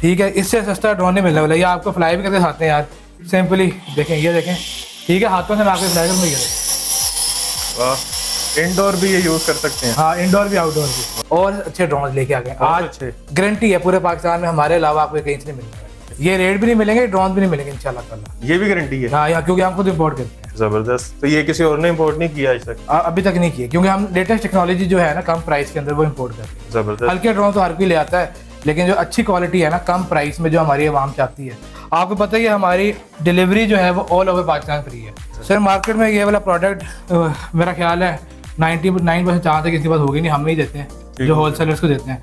ठीक है इससे सस्ता ड्रोन नहीं मिलने वाला ये आपको फ्लाई भी करके खाते हैं यार। सिंपली देखें ये देखें। ठीक है हाथों से मैं आपको फ्लाई करूँगा वाह इंडोर भी ये यूज़ कर सकते हैं। हाँ इंडोर भी आउटडोर भी। और अच्छे ड्रोन लेके आ गए। आज अच्छे। गारंटी है पूरे पाकिस्तान में हमारे अलावा आपको कहीं से नहीं वाले ये रेट भी नहीं मिलेंगे ड्रोन भी नहीं मिलेंगे इंशाल्लाह ये भी गारंटी है। हाँ यहाँ क्योंकि हम खुद इम्पोर्ट करते हैं। ज़बरदस्त। तो ये किसी और ने इम्पोर्ट नहीं किया आज तक? आ- अभी तक नहीं किया क्योंकि हम लेटेस्ट टेक्नोलॉजी जो है ना कम प्राइस के अंदर वो इम्पोर्ट करते हैं। ज़बरदस्त। हल्के ड्रोन तो हर कोई ले आता है। लेकिन जो अच्छी क्वालिटी है ना कम प्राइस में जो हमारी आवाम चाहती है। आपको पता ही हमारी डिलीवरी जो है वो ऑल ओवर पाकिस्तान फ्री है। सर मार्केट में ये वाला प्रोडक्ट मेरा ख्याल है 99 नाइन परसेंट चांस है किसी पास होगी नहीं हम ही देते हैं जो होलसेलर्स को देते हैं।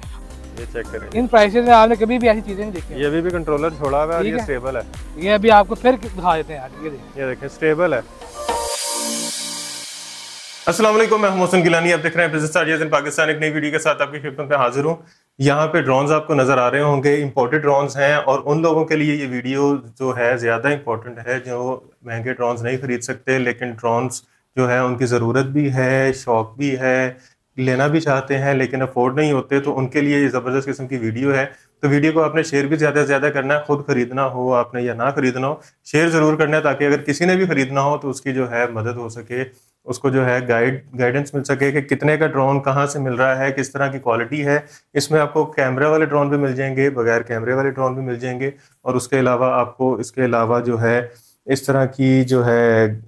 ये चेक करें। इन प्राइसेस में आपने कभी भी ऐसी चीज़ें नहीं देखी ये अभी भी कंट्रोलर छोड़ा हुआ है और ये स्टेबल है। ये अभी आपको फिर दिखा देते हैं यार ये देखिए। ये देखें स्टेबल है। वालेकुम मैं मोहसिन गिलानी आप देख रहे हैं बिज़नेस आइडियाज़ इन पाकिस्तान एक नई वीडियो के साथ आपकी खिदमत में हाजिर हूँ। यहाँ पे ड्रोन्स आपको नज़र आ रहे होंगे इम्पोर्टेड ड्रोन्स हैं और उन लोगों के लिए ये वीडियो जो है ज़्यादा इम्पोर्टेंट है जो महँगे ड्रोन्स नहीं खरीद सकते, लेकिन ड्रोन्स जो है उनकी ज़रूरत भी है, शौक भी है, लेना भी चाहते हैं, लेकिन अफोर्ड नहीं होते तो उनके लिए ये ज़बरदस्त किस्म की वीडियो है। तो वीडियो को आपने शेयर भी ज़्यादा से ज़्यादा करना है, खुद खरीदना हो आपने या ना खरीदना हो शेयर ज़रूर करना है ताकि अगर किसी ने भी खरीदना हो तो उसकी जो है मदद हो सके। उसको जो है गाइड गाइडेंस मिल सके कि कितने का ड्रोन कहाँ से मिल रहा है, किस तरह की क्वालिटी है। इसमें आपको कैमरे वाले ड्रोन भी मिल जाएँगे, बगैर कैमरे वाले ड्रोन भी मिल जाएँगे। और उसके अलावा आपको इसके अलावा जो है, इस तरह की जो है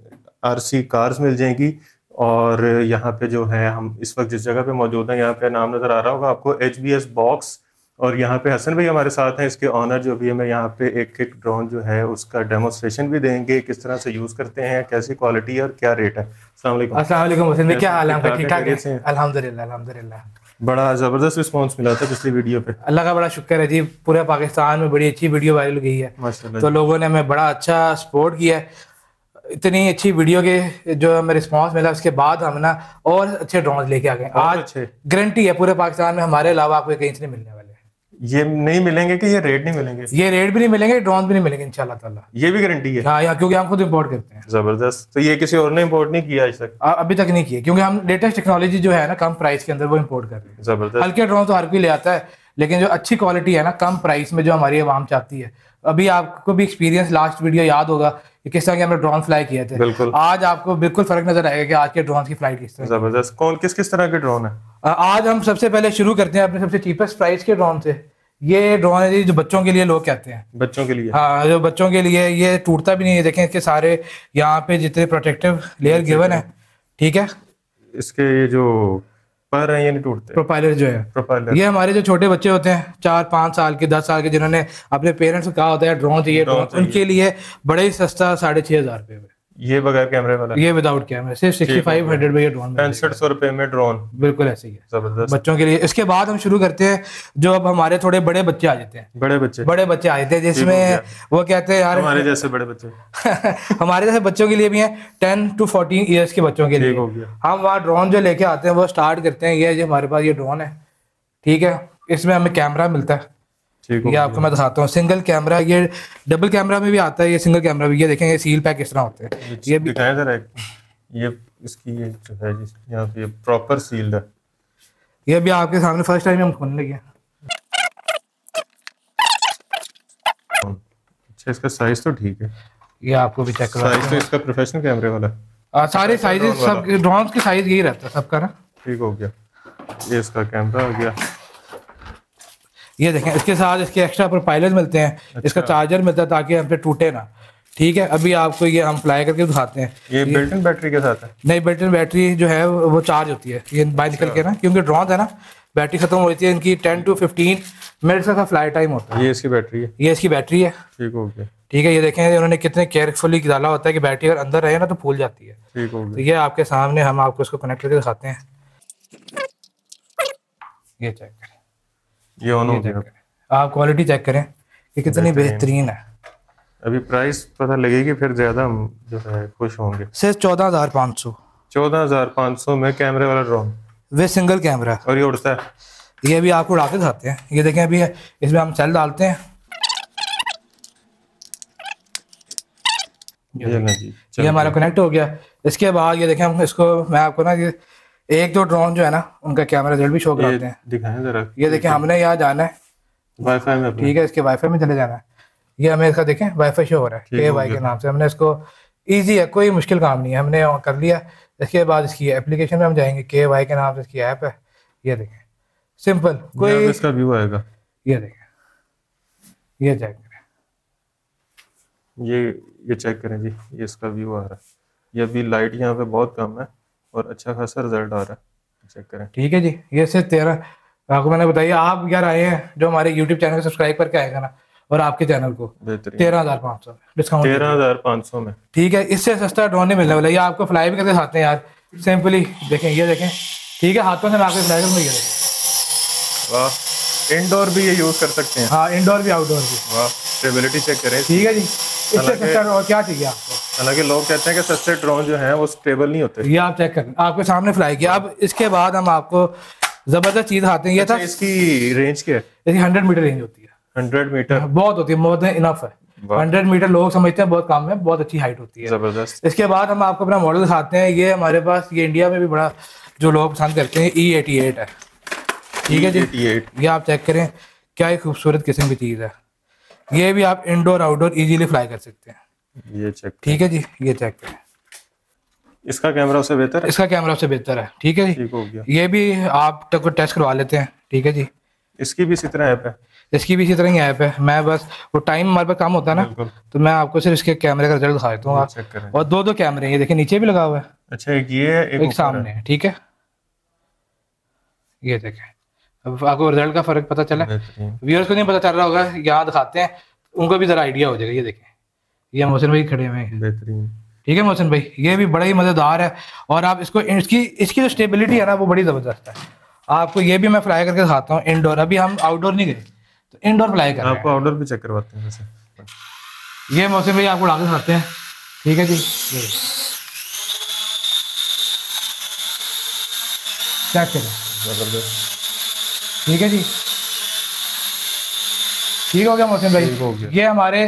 आरसी कार्स मिल जाएँगी। और यहाँ पे जो है हम इस वक्त जिस जगह पे मौजूद हैं, यहाँ पे नाम नज़र आ रहा होगा आपको एच बी एस बॉक्स और यहाँ पे हसन भाई हमारे साथ हैं इसके ऑनर जो भी हमें यहाँ पे एक एक ड्रोन जो है उसका डेमोस्ट्रेशन भी देंगे किस तरह से यूज़ करते हैं कैसी क्वालिटी है और क्या रेट है। अस्सलाम वालेकुम अस्सलाम वालेकुम हुसैन भाई क्या हाल ठीक ठीक ठाक ठाक खैरियत से? अल्हम्दुलिल्लाह अल्हम्दुलिल्लाह। बड़ा ज़बरदस्त रिस्पॉन्स मिला था पिछली वीडियो पे। अल्लाह का बड़ा शुक्र है जी पूरे पाकिस्तान में बड़ी अच्छी वीडियो वायरल गई है। तो लोगों ने हमें बड़ा अच्छा सपोर्ट किया है। इतनी अच्छी वीडियो के जो हमें रिस्पांस मिला उसके बाद हम ना और अच्छे ड्रोन लेके आ गए आज गारंटी है पूरे पाकिस्तान में हमारे अलावा आपको कहीं से नहीं मिलने वाले। ये नहीं मिलेंगे कि ये रेट नहीं मिलेंगे? ये रेट भी नहीं मिलेंगे ड्रोन भी नहीं मिलेंगे इंशाल्लाह ताला। ये भी गारंटी है। हाँ क्योंकि हम खुद इम्पोर्ट करते हैं। ज़बरदस्त। तो ये किसी और ने इम्पोर्ट नहीं किया आज तक? आ- अभी तक नहीं किया क्योंकि हम लेटेस्ट टेक्नोलॉजी जो है ना कम प्राइस के अंदर वो इम्पोर्ट कर रहे हैं। ज़बरदस्त। हल्के ड्रोन तो हर कोई ले आता है लेकिन जो अच्छी क्वालिटी है ना कम प्राइस में जो हमारी आवाम चाहती है। अभी आपको भी एक्सपीरियंस लास्ट वीडियो याद होगा किस तरह के हमने ड्रोन फ्लाई किए थे। बिल्कुल। आज आपको बिल्कुल फ़र्क नज़र आएगा कि आज के ड्रोन की फ़्लाइट किस तरह ज़बरदस्त। कौन किस किस तरह के ड्रोन है? आज हम सबसे पहले शुरू करते हैं अपने सबसे चीपेस्ट प्राइस के ड्रोन से। ये ड्रोन है जो बच्चों के लिए लोग कहते हैं। बच्चों के लिए? हाँ जो बच्चों के लिए ये टूटता भी नहीं है। देखें इसके सारे यहाँ पे जितने प्रोटेक्टिव लेयर गिवन है ठीक है? इसके ये जो पर ये नहीं टूटते? प्रोपाइलर जो है। प्रोफाइलर ये हमारे जो छोटे बच्चे होते हैं चार पाँच साल के दस साल के जिन्होंने अपने पेरेंट्स को कहा होता है ड्रोन चाहिए ड्रोन ड्रोन उनके लिए बड़े ही सस्ता साढ़े छह हज़ार रुपए में। ये बगैर कैमरे वाला। ये विदाउट कैमरा सिर्फ़ सिक्सटी फाइव हंड्रेड में ये ड्रोन पैंसठ सौ रुपए में ड्रोन बिल्कुल ऐसे ही है। ज़बरदस्त। बच्चों के लिए। इसके बाद हम शुरू करते हैं जो अब हमारे थोड़े बड़े बच्चे आ जाते हैं। बड़े बच्चे। बड़े बच्चे आ जाते हैं जिसमें वो कहते हैं यार हमारे जैसे बड़े बच्चे। हमारे जैसे बच्चों के लिए भी है टेन टू फोर्टीन ईयर्स के बच्चों के लिए। हम वहाँ ड्रोन जो लेके आते हैं वो स्टार्ट करते हैं ये हमारे पास ये ड्रोन है। ठीक है? इसमें हमें कैमरा मिलता हो। ये आपको मैं दिखाता हूँ। सिंगल कैमरा ये डबल कैमरा में भी आता है ये सिंगल कैमरा भी। ये देखें ये सील पैक किस तरह होते हैं। ये भी जरा एक। ये इसकी ये जो है जिस- यहाँ पे प्रॉपर सील्ड है। ये भी आपके सामने फ़र्स्ट टाइम हम खोलने लगे अच्छा इसका साइज़ तो ठीक है। ये आपको भी चेक साइज़ तो इसका प्रोफेशनल कैमरे वाला। है आ, सारे साइजेस सब ड्रोन की साइज़ यही रहता है सबका ना। ठीक हो गया। ये इसका कैमरा हो गया। ये देखें इसके साथ इसके एक्स्ट्रा प्रोपाइलर मिलते हैं। अच्छा। इसका चार्जर मिलता है ताकि हम पे टूटे ना। ठीक है अभी आपको ये हम फ्लाई करके दिखाते हैं। ये बिल्ट इन बैटरी के साथ है? नई बैटरी बैटरी जो है वो चार्ज होती है। ये बाहर निकल के ना क्योंकि ड्रोन है ना बैटरी खत्म हो जाती है इनकी टेन टू फिफ्टीन मिनट्स का फ्लाई टाइम होता है। ये इसकी बैटरी है? ये इसकी बैटरी है। ठीक हो गया। ठीक है ये देखें उन्होंने कितने केयरफुली डाला होता है कि बैटरी अगर अंदर रहे ना तो फूल जाती है। ठीक हो तो गया ये आपके सामने हम आपको इसको कनेक्ट करके दिखाते हैं। ये चेक ये ऑन हो गया। आप क्वालिटी चेक करें कि कितनी बेहतरीन। है। अभी प्राइस पता लगेगी फिर ज़्यादा हम जो है खुश होंगे। सिर्फ़ चौदह हज़ार पाँच सौ। चौदह हज़ार पाँच सौ में कैमरे वाला ड्रोन वे सिंगल कैमरा और ये उड़ता है। ये भी आपको उड़ा के दिखाते हैं। ये देखें अभी इसमें हम सेल डालते हैं। ये ये हमारा कनेक्ट हो गया। इसके बाद ये देखें हम इसको मैं आपको ना ये एक दो ड्रोन जो है ना उनका कैमरा रिज़ल्ट भी शो कराते हैं। दिखाएँ जरा। ये देखें हमने यहाँ जाना है। वाईफाई में ठीक है इसके वाईफाई में चले जाना है। ये हमें इसका देखें वाईफाई शो हो रहा है। के वाई के नाम से। हमने इसको इजी है कोई मुश्किल काम नहीं है। हमने कर लिया। इसके बाद इसकी एप्लीकेशन में हम जाएँगे। के वाई के नाम से इसकी ऐप है। ये देखें। सिंपल कोई इसका व्यू आएगा। ये देखें। ये चेक करें। ये ये चेक करें जी। ये इसका व्यू आ रहा है। ये अभी लाइट यहाँ पे बहुत कम है। और अच्छा खासा रिज़ल्ट आ रहा है। चेक करें। ठीक है जी ये सिर्फ़ तेरह। आपको मैंने बताइए आप यार आए हैं जो हमारे यूट्यूब चैनल को सब्सक्राइब करके आएगा ना और आपके चैनल को। तेरह हज़ार पाँच सौ डिस्काउंट तेरह हज़ार पाँच सौ में। ठीक है इससे सस्ता ड्रोन नहीं मिलने वाला। ये आपको फ्लाई भी करके खाते हैं यार? सिंपली देखें ये देखें। ठीक है हाथों से मैं आपको फ्लाई करूँगा ये देखें। वाह इंडोर भी ये यूज़ कर सकते हैं। हाँ इंडोर भी आउटडोर भी। वाह स्टेबिलिटी चेक करें। ठीक है जी इससे सस्ता और क्या चाहिए आपको? हालाँकि लोग कहते हैं कि सस्ते ड्रोन जो हैं वो स्टेबल नहीं होते। ये आप चेक करें आपके सामने फ्लाई किया। अब इसके बाद हम आपको ज़बरदस्त चीज़ खाते हैं। ये था अच्छा, इसकी रेंज क्या है? इसकी हंड्रेड मीटर रेंज होती है। हंड्रेड मीटर बहुत होती है। मोर देन इनफ है। हंड्रेड मीटर लोग समझते हैं बहुत कम है बहुत अच्छी हाइट होती है। ज़बरदस्त। इसके बाद हम आपको अपना मॉडल दिखाते हैं। ये हमारे पास ये इंडिया में भी बड़ा जो लोग पसंद करते हैं ई एटी एट है। ठीक है जी? ये आप चेक करें। क्या ही खूबसूरत किस्म की चीज़ है। ये भी आप इंडोर आउटडोर इजीली फ्लाई कर सकते हैं। ये चेक ठीक है जी ये चेक करें। इसका कैमरा उससे बेहतर है? इसका कैमरा उससे बेहतर है। ठीक है जी? ठीक हो गया। ये भी आप तक को टेस्ट करवा लेते हैं। ठीक है जी? इसकी भी इसी तरह ऐप है। इसकी भी इसी तरह ही ऐप है। मैं बस वो टाइम हमारे पास कम होता है ना तो मैं आपको सिर्फ़ इसके कैमरे का रिज़ल्ट दिखा देता हूँ। और दो दो कैमरे ये देखिए नीचे भी लगा हुआ है। अच्छा एक ये एक एक सामने है। ठीक है? ये देखें। अब आपको रिज़ल्ट का फ़र्क पता चला। व्यूअर्स को नहीं पता चल रहा होगा यहाँ दिखाते हैं। उनको भी जरा आइडिया हो जाएगा। ये देखें। ये मोहसिन भाई खड़े हुए हैं। बेहतरीन। ठीक है मोहसिन भाई ये भी बड़ा ही मज़ेदार है और आप इसको इसकी इसकी जो स्टेबिलिटी है ना वो बड़ी ज़बरदस्त है। आपको ये भी मैं फ्लाई करके दिखाता हूँ इंडोर अभी हम आउटडोर नहीं गए तो इंडोर फ्लाई कर आपको आउटडोर भी चेक करवाते हैं वैसे। ये मोहसिन भाई आपको उड़ा के दिखाते हैं। ठीक है जी। चेक करें? ठीक है जी। ठीक हो गया मोहसिन भाई। ये हमारे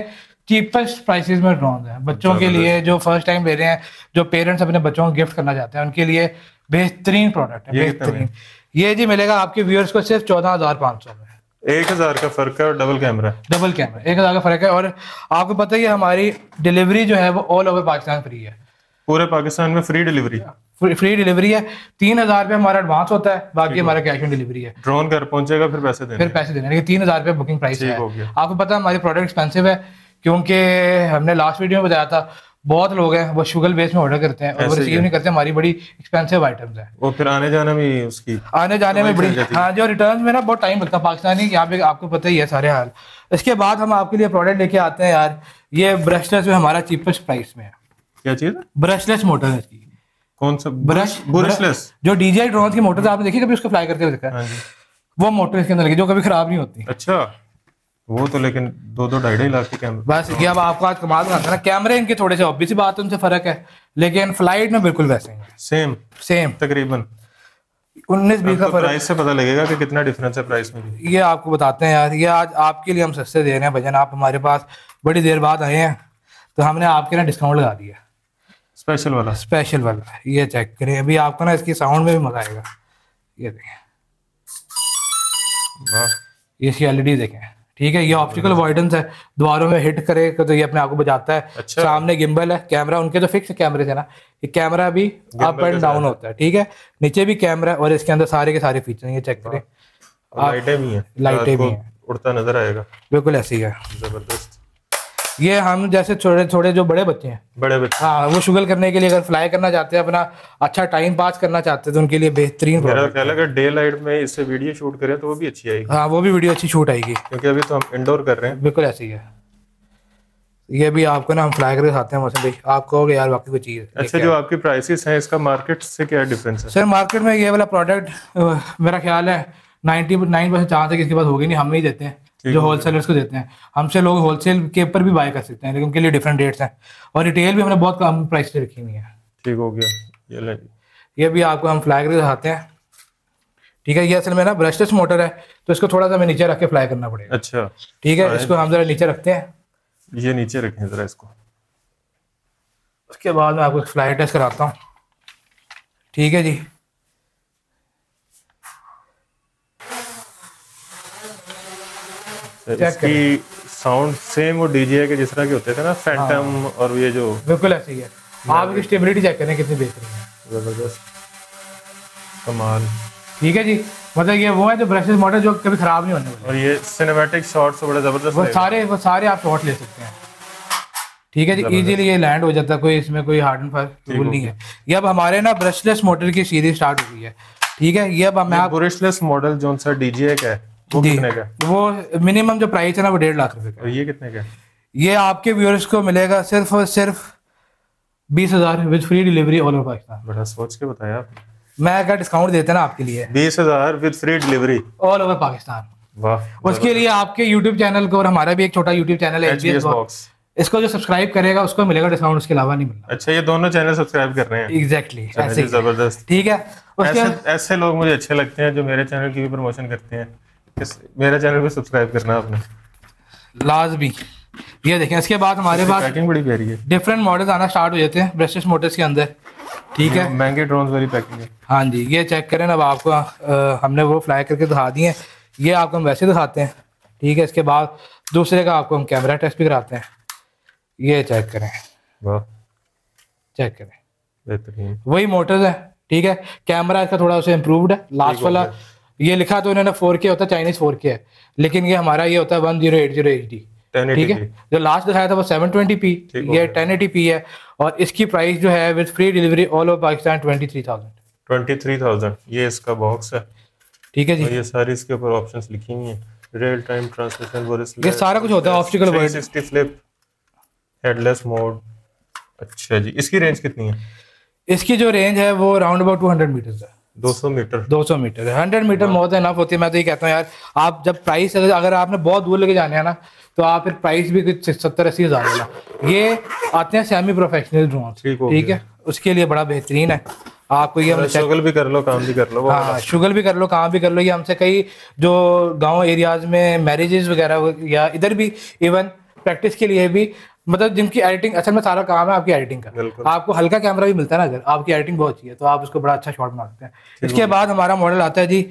चीपेस्ट प्राइसेस में ड्रोन है। बच्चों के लिए जो फ़र्स्ट टाइम ले रहे हैं जो पेरेंट्स अपने बच्चों को गिफ्ट करना चाहते हैं उनके लिए बेहतरीन प्रोडक्ट है ये बेहतरीन। ये जी मिलेगा आपके व्यूअर्स को सिर्फ़ चौदह हज़ार पाँच सौ में। एक हज़ार का फ़र्क है और डबल कैमरा डबल कैमरा एक हज़ार का फ़र्क है और आपको पता ही हमारी डिलीवरी जो है वो ऑल ओवर पाकिस्तान फ्री है। पूरे पाकिस्तान में फ्री डिलीवरी फ्री डिलीवरी है। तीन हज़ार रुपये हमारा एडवांस होता है बाकी हमारा कैश ऑन डिलीवरी है। ड्रोन घर पहुंचेगा फिर पैसे देने। फिर पैसे देने तीन हज़ार रुपये बुकिंग प्राइस है। आपको पता है हमारी प्रोडक्ट एक्सपेंसिव है। क्योंकि हमने लास्ट वीडियो में बताया था बहुत लोग हैं वो शुगर बेस में ऑर्डर करते हैं और वो रिसीव। नहीं करते हमारी बड़ी एक्सपेंसिव आइटम्स है। वो फिर आने जाने में उसकी आने जाने में बड़ी है। जो रिटर्न में ना बहुत टाइम लगता है पाकिस्तानी यहाँ पे आपको पता ही है सारे हाल। इसके बाद हम आपके लिए प्रोडक्ट लेके आते हैं यार ये ब्रशलेस में हमारा चीपेस्ट प्राइस में है। क्या चीज़? ब्रशलेस मोटर है इसकी। कौन सा? ब्रश बुरशलेस जो डीजीआई ड्रोन की मोटर आपने देखी कभी उसको फ्लाई करते हुए देखा है? हाँ वो मोटर इसके अंदर लगी जो कभी खराब नहीं होती। अच्छा। वो तो लेकिन दो दो ढाई ढाई लाख की कैमरा बस ये अब आपको आज कमाल है ना कैमरे इनके थोड़े से ऑब्वियस बात है उनसे फ़र्क है लेकिन फ़्लाइट में बिल्कुल वैसे ही। सेम सेम तकरीबन। उन्नीस बीस का तो प्राइस से पता लगेगा कि कितना डिफरेंस है प्राइस में ये आपको बताते हैं यार ये आज आपके लिए हम सस्ते दे रहे हैं भजन। आप हमारे पास बड़ी देर बाद आए हैं तो हमने आपके ना डिस्काउंट लगा दिया। स्पेशल वाला। स्पेशल वाला ये चेक करें। अभी आपको ना इसकी साउंड में भी मज़ा आएगा। ये देखें। वाह। ये इसकी एलईडी देखें। ठीक है ये ऑप्टिकल अवॉइडेंस है। द्वारों में हिट करे तो ये अपने आप को बचाता है। अच्छा। सामने गिम्बल है कैमरा उनके तो फिक्स कैमरे थे ना। ये कैमरा भी अप एंड डाउन होता है ठीक है? नीचे भी कैमरा और इसके अंदर सारे के सारे फीचर ये चेक करें। लाइटें भी हैं। लाइटें भी है हैं। उड़ता नज़र आएगा। बिल्कुल ऐसी है। ज़बरदस्त। ये हम जैसे छोटे छोटे जो बड़े बच्चे हैं। बड़े बच्चे। हाँ वो शुगर करने के लिए अगर फ्लाई करना चाहते हैं अपना अच्छा टाइम पास करना चाहते हैं तो उनके लिए बेहतरीन मेरा ख्याल अगर डे लाइट में इससे वीडियो शूट करें तो वो भी अच्छी आएगी। हाँ वो भी वीडियो अच्छी शूट आएगी। क्योंकि अभी तो हम इंडोर कर रहे हैं। बिल्कुल ऐसी है ये भी आपको ना हम फ्लाई करके खाते हैं मौसम भाई आप कहोगे यार बाकी कोई चीज़ अच्छा जो आपकी प्राइसेस हैं इसका मार्केट से क्या डिफरेंस है? सर मार्केट में ये वाला प्रोडक्ट मेरा ख्याल है नाइन्टी नाइन परसेंट चांस है कि इसके पास होगी नहीं हम ही देते हैं। जो होलसेलर्स को देते हैं। हमसे लोग होलसेल के ऊपर भी बाय कर सकते हैं लेकिन उनके लिए डिफरेंट रेट्स हैं। और रिटेल भी हमने बहुत कम प्राइस से रखी हुई है। ठीक हो गया। ये ले। ये भी आपको हम फ्लाई करके दिखाते हैं। ठीक है ये असल में ना ब्रशलेस मोटर है तो इसको थोड़ा सा हमें नीचे रख के फ्लाई करना पड़ेगा। अच्छा। ठीक है इसको हम जरा नीचे रखते हैं। ये नीचे रखें जरा इसको। उसके बाद मैं आपको फ्लाई टेस्ट कराता हूँ। ठीक है जी। इसकी साउंड सेम वो डीजे के जिस तरह के होते थे ना फैंटम हाँ। और ये जो बिल्कुल ऐसी ही है। आप इसकी स्टेबिलिटी चेक करें कितनी बेहतरीन है। ज़बरदस्त। कमाल। ठीक है जी। मतलब ये वो है जो ब्रशेस मॉडल जो कभी खराब नहीं होने वाले और ये सिनेमैटिक शॉट्स बड़ा ज़बरदस्त वो सारे वो सारे आप शॉट ले सकते हैं। ठीक है जी इजीली ये लैंड हो जाता है कोई इसमें कोई हार्ड एंड फास्ट रूल नहीं है। ये अब हमारे ना ब्रशलेस मोटर की सीरीज़ स्टार्ट हो गई है। ठीक है ये अब मैं ब्रशलेस मॉडल जो सा डीजे का है वो कितने का? वो मिनिमम जो प्राइस है ना वो डेढ़ लाख रुपए का। ये कितने का? ये आपके व्यूअर्स को मिलेगा सिर्फ़ और सिर्फ़ बीस हज़ार with free delivery all over Pakistan बड़ा सोच के बताया आप। मैं अगर डिस्काउंट देते ना आपके लिए। बीस हज़ार with free delivery all over Pakistan वाह उसके लिए आपके यूट्यूब चैनल को और हमारा भी एक छोटा यूट्यूब चैनल है इसको जो सब्सक्राइब करेगा उसको मिलेगा डिस्काउंट उसके अलावा नहीं मिलना। अच्छा ये दोनों चैनल सब्सक्राइब कर रहे हैं। एग्जैक्टली चलो ऐसे। ज़बरदस्त। ठीक है उसके ऐसे ऐसे लोग मुझे अच्छे लगते हैं जो मेरे चैनल की भी प्रमोशन करते हैं। मेरा चैनल भी सब्सक्राइब करना आपने। लाजमी। ये देखें इसके बाद हमारे पास पैकिंग बड़ी प्यारी है। डिफरेंट मॉडल्स आना स्टार्ट हो जाते हैं ब्रशेस मोटर्स के अंदर। ठीक है? महँगे ड्रोन वाली पैकिंग है। हाँ जी ये चेक करें अब आपको हमने वो फ्लाई करके दिखा दिए ये आपको हम वैसे दिखाते हैं। ठीक है इसके बाद दूसरे का आपको हम कैमरा टेस्ट भी कराते हैं। ये चेक करें। वाह। चेक करें। बेहतरीन। वही मोटर्स है ठीक है? कैमरा इसका थोड़ा सा इम्प्रूवड है। लास्ट वाला ये लिखा तो इन्होंने फोर के होता है चाइनीज़ फोर के है। लेकिन ये हमारा ये होता है one zero eight zero H D ठीक है? जो लास्ट दिखाया था वो सेवन ट्वेंटी पी ये टेन एटी पी है। और इसकी प्राइस जो है with free delivery all over Pakistan twenty three thousand 23000 ये इसका बॉक्स है। ठीक है जी। ये सारी इसके ऊपर ऑप्शंस लिखी हुई हैं। रियल टाइम ट्रांसमिशन ये सारा कुछ होता है optical word 360 flip headless mode अच्छा जी इसकी रेंज कितनी है? इसकी जो रेंज है वो round about two hundred metre है। 200 मीटर। 200 मीटर। है hundred metre more than enough होती है। मैं तो ये कहता हूँ यार आप जब प्राइस अगर आपने बहुत दूर लेके जाने हैं ना तो आप फिर प्राइस भी कुछ सत्तर अस्सी हज़ार वाला। ये आते हैं सेमी प्रोफेशनल ड्रोन ठीक हो है? उसके लिए बड़ा बेहतरीन है। आपको ये हम स्ट्रगल भी कर लो काम भी कर लो हाँ शुगर भी कर लो कहाँ भी कर लो। ये हमसे कई जो गाँव एरियाज़ में मैरिजेस वगैरह या इधर भी इवन प्रैक्टिस के लिए भी मतलब जिनकी एडिटिंग असल में सारा काम है आपकी एडिटिंग का। आपको हल्का कैमरा भी मिलता है ना अगर आपकी एडिटिंग बहुत अच्छी है तो आप उसको बड़ा अच्छा शॉट बना सकते हैं। इसके बाद हमारा मॉडल आता है जी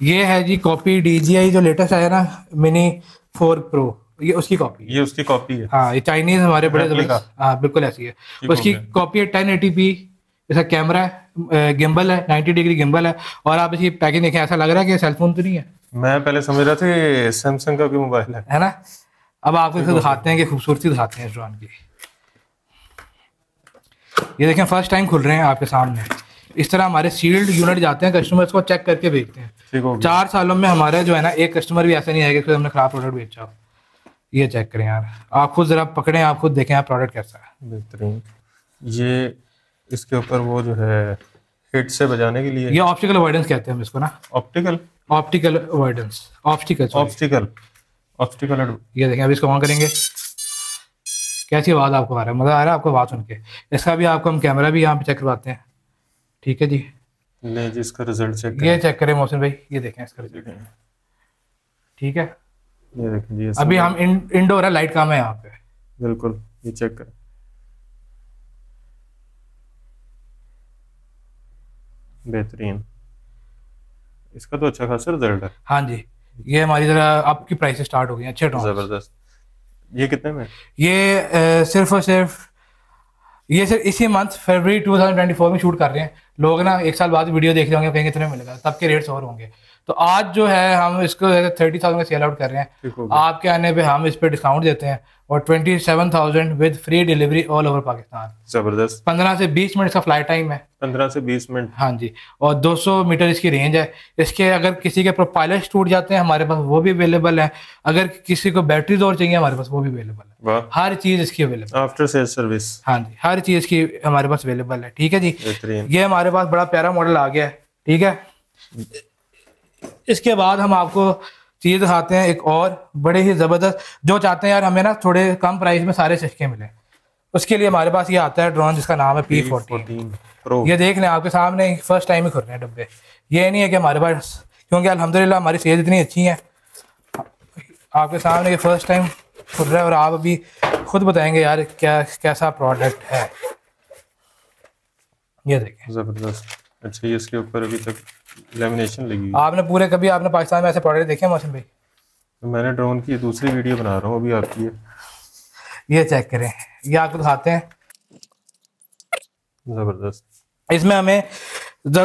ये है जी कॉपी डीजीआई जो लेटेस्ट आया ना मिनी फोर प्रो ये उसकी कॉपी ये उसकी कॉपी है। हाँ ये चाइनीज़ हमारे बड़े हाँ बिल्कुल ऐसी है। उसकी कॉपी है टेन एटी पी इसका कैमरा है गिम्बल है 90 डिग्री गिम्बल है और आप इसकी पैकिंग देखें ऐसा लग रहा है कि सेलफोन तो नहीं है। मैं पहले समझ रहा था सैमसंग का कोई मोबाइल है। है ना? अब आपको दिखाते हैं कि खूबसूरती दिखाते हैं इस ड्रोन की। ये देखें फ़र्स्ट टाइम खुल रहे हैं आपके सामने। इस तरह हमारे सील्ड यूनिट जाते हैं कस्टमर्स को चेक करके भेजते हैं। चार सालों में हमारे जो है ना एक कस्टमर भी ऐसा नहीं है कि हमने खराब प्रोडक्ट बेचा हो। ये चेक करें यार। आप खुद जरा पकड़ें आप खुद देखें आप प्रोडक्ट कैसा है। बेहतरीन। ये इसके ऊपर वो जो है हिट से बजाने के लिए ये ऑप्टिकल अवॉइडेंस कहते हैं हम इसको ना। Optical optical avoidance optical optical optical ये देखें अभी इसको ऑन करेंगे। कैसी आवाज़ आपको आ रहा है? मज़ा आ रहा है आपको आवाज़ सुन के? इसका भी आपको हम कैमरा भी यहाँ पे चेक करवाते हैं। ठीक है जी? नहीं जी इसका रिज़ल्ट चेक ये चेक करें मोहसिन भाई। ये देखें इसका। करें ठीक है? ये देखें जी अभी हम इंडोर है लाइट काम है यहाँ पे। बिल्कुल ये चेक करें। बेहतरीन। इसका तो अच्छा खासा रिज़ल्ट है। हाँ जी। ये हमारी जरा आपकी प्राइस स्टार्ट हो गई अच्छे ज़बरदस्त। ये कितने में? ये अ, सिर्फ़ और सिर्फ़ ये सिर्फ़ इसी मंथ फरवरी 2024 में शूट कर रहे हैं। लोग ना एक साल बाद वीडियो देख रहे होंगे कहेंगे इतने मिलेगा। तब के रेट्स और होंगे। तो आज जो है हम इसको थर्टी थाउज़ेंड में सेल आउट कर रहे हैं। आपके आने पे हम इस पर डिस्काउंट देते हैं। और twenty seven thousand with free delivery all over Pakistan ज़बरदस्त। पंद्रह से बीस मिनट का फ़्लाइट टाइम है। पंद्रह से बीस मिनट। हाँ जी और 200 मीटर इसकी रेंज है। इसके अगर किसी के प्रोपाइलर्स टूट जाते हैं हमारे पास वो भी अवेलेबल है। अगर किसी को बैटरीज और चाहिए हमारे पास वो भी अवेलेबल है। हर चीज़ इसकी अवेलेबल आफ्टर सेल सर्विस हाँ जी हर चीज़ की हमारे पास अवेलेबल है। ठीक है जी? ये हमारे पास बड़ा प्यारा मॉडल आ गया है। ठीक है? इसके बाद हम आपको चीज़ दिखाते हैं एक और बड़े ही ज़बरदस्त जो चाहते हैं यार हमें ना थोड़े कम प्राइस में सारे सिक्के मिले। उसके लिए हमारे पास ये आता है ड्रोन जिसका नाम है पी फोर्टीन ये देख लें आपके सामने फ़र्स्ट टाइम ही खुल रहे हैं डब्बे। ये नहीं है कि हमारे पास क्योंकि अल्हम्दुलिल्लाह हमारी सेल इतनी अच्छी है। आपके सामने ये फ़र्स्ट टाइम खुल रहा है और आप अभी खुद बताएँगे यार क्या कैसा प्रोडक्ट है। ये देखें। ज़बरदस्त। अच्छा ये इसके ऊपर अभी तक लेमिनेशन लगी हुई आपने पूरे कभी आपने पाकिस्तान में ऐसे प्रोडक्ट देखे हैं मौसम भाई? तो मैंने ड्रोन की दूसरी वीडियो बना रहा हूँ अभी आपकी ये चेक करें। ये आपको दिखाते हैं। ज़बरदस्त। इसमें हमें